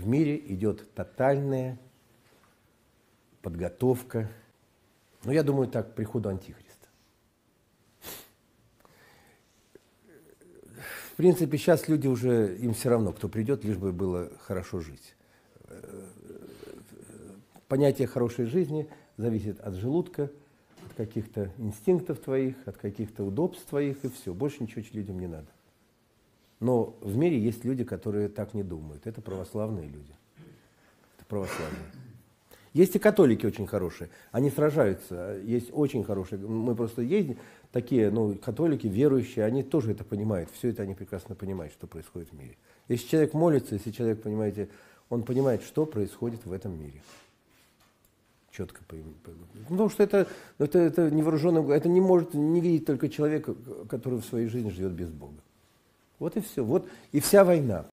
В мире идет тотальная подготовка, ну, я думаю, так, к приходу Антихриста. В принципе, сейчас люди уже, им все равно, кто придет, лишь бы было хорошо жить. Понятие хорошей жизни зависит от желудка, от каких-то инстинктов твоих, от каких-то удобств твоих, и все. Больше ничего людям не надо. Но в мире есть люди, которые так не думают. Это православные люди. Это православные. Есть и католики очень хорошие. Они сражаются. Есть очень хорошие. Мы просто ездим, такие, ну, католики, верующие, они тоже это понимают. Все это они прекрасно понимают, что происходит в мире. Если человек молится, если человек, понимаете, он понимает, что происходит в этом мире. Четко понимает. Потому что это, это, это невооруженный, это не может не видеть только человек, который в своей жизни живет без Бога. Вот и все. Вот и вся война.